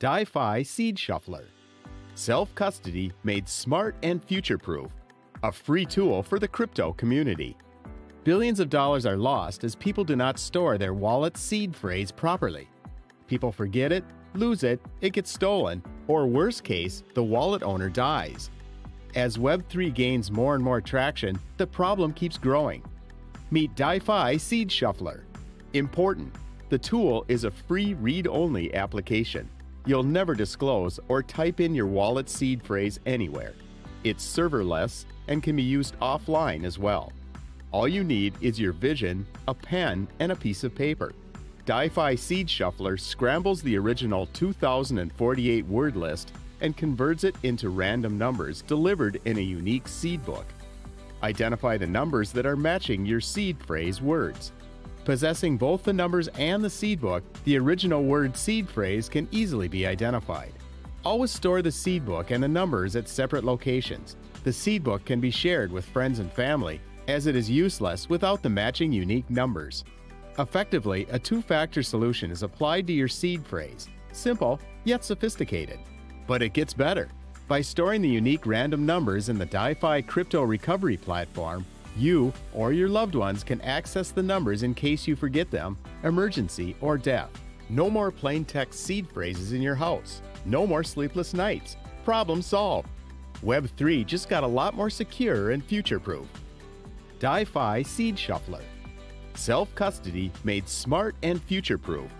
DieFi SeedShuffler. Self custody made smart and future proof. A free tool for the crypto community. Billions of dollars are lost as people do not store their wallet seed phrase properly. People forget it, lose it, it gets stolen, or worst case, the wallet owner dies. As Web3 gains more and more traction, the problem keeps growing. Meet DieFi SeedShuffler. Important the tool is a free read only application. You'll never disclose or type in your wallet seed phrase anywhere. It's serverless and can be used offline as well. All you need is your vision, a pen, and a piece of paper. DieFi SeedShuffler scrambles the original 2048 word list and converts it into random numbers delivered in a unique seed book. Identify the numbers that are matching your seed phrase words. Possessing both the numbers and the seed book, the original word seed phrase can easily be identified. Always store the seed book and the numbers at separate locations. The seed book can be shared with friends and family, as it is useless without the matching unique numbers. Effectively, a two factor solution is applied to your seed phrase. Simple, yet sophisticated. But it gets better. By storing the unique random numbers in the DieFi crypto recovery platform, you or your loved ones can access the numbers in case you forget them, emergency, or death. No more plain text seed phrases in your house. No more sleepless nights. Problem solved. Web3 just got a lot more secure and future proof. DieFi SeedShuffler. Self custody made smart and future proof